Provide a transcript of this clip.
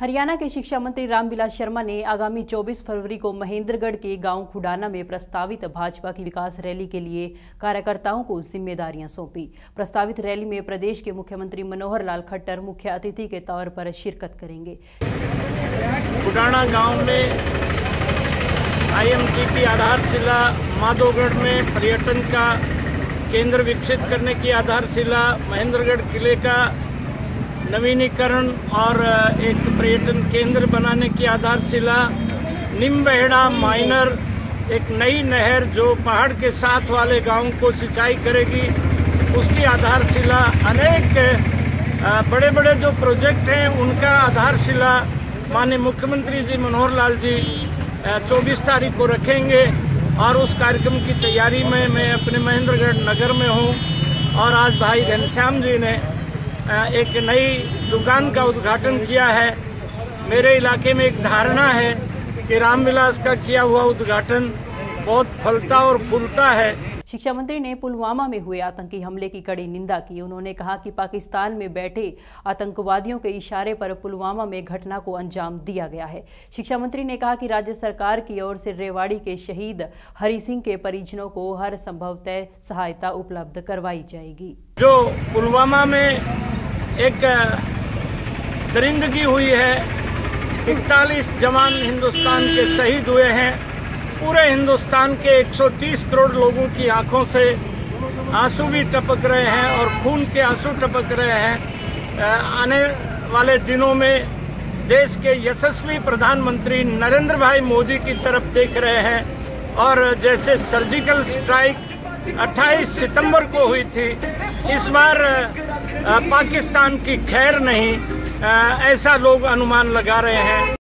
हरियाणा के शिक्षा मंत्री रामविलास शर्मा ने आगामी 24 फरवरी को महेंद्रगढ़ के गाँव खुडाना में प्रस्तावित भाजपा की विकास रैली के लिए कार्यकर्ताओं को जिम्मेदारियाँ सौंपी। प्रस्तावित रैली में प्रदेश के मुख्यमंत्री मनोहर लाल खट्टर मुख्य अतिथि के तौर पर शिरकत करेंगे। खुडाना गाँव में आईएमटी की आधारशिला माधोगढ़ में पर्यटन का केंद्र विकसित करने की आधारशिला महेंद्रगढ़ किले का नवीनीकरण और एक पर्यटन केंद्र बनाने की आधारशिला, निम्बहेड़ा माइनर, एक नई नहर जो पहाड़ के साथ वाले गाँव को सिंचाई करेगी। उसकी आधारशिला अनेक बड़े बड़े जो प्रोजेक्ट हैं, उनका आधारशिला माननीय मुख्यमंत्री जी मनोहर लाल जी 24 तारीख को रखेंगे। और उस कार्यक्रम की तैयारी में मैं अपने महेंद्रगढ़ नगर में हूँ। और आज भाई घनश्याम जी ने एक नई दुकान का उद्घाटन किया है। मेरे इलाके में एक धारणा है कि रामविलास का किया हुआ उद्घाटन बहुत फलता और फूलता है। शिक्षा मंत्री ने पुलवामा में हुए आतंकी हमले की कड़ी निंदा की। उन्होंने कहा कि पाकिस्तान में बैठे आतंकवादियों के इशारे पर पुलवामा में घटना को अंजाम दिया गया है। शिक्षा मंत्री ने कहा कि राज्य सरकार की ओर से रेवाड़ी के शहीद हरि सिंह के परिजनों को हर संभवतः सहायता उपलब्ध करवाई जाएगी। जो पुलवामा में एक दरिंदगी हुई है। इकतालीस जवान हिंदुस्तान के शहीद हुए हैं। पूरे हिंदुस्तान के 130 करोड़ लोगों की आँखों से आँसू भी टपक रहे हैं और खून के आँसू टपक रहे हैं। आने वाले दिनों में देश के यशस्वी प्रधानमंत्री नरेंद्र भाई मोदी की तरफ़ देख रहे हैं और जैसे सर्जिकल स्ट्राइक 28 सितंबर को हुई थी। इस बार पाकिस्तान की खैर नहीं। ऐसा लोग अनुमान लगा रहे हैं।